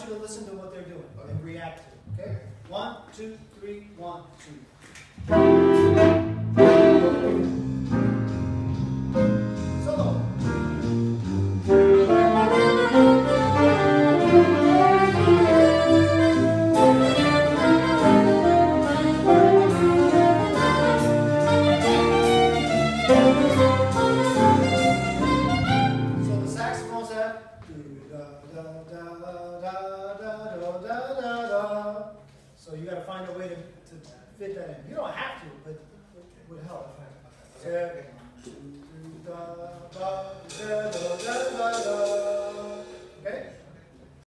you to listen to what they're doing and react to it. Okay? One, two, three, one, two. So you got to find a way to, to fit that in. You don't have to, but it would help. So,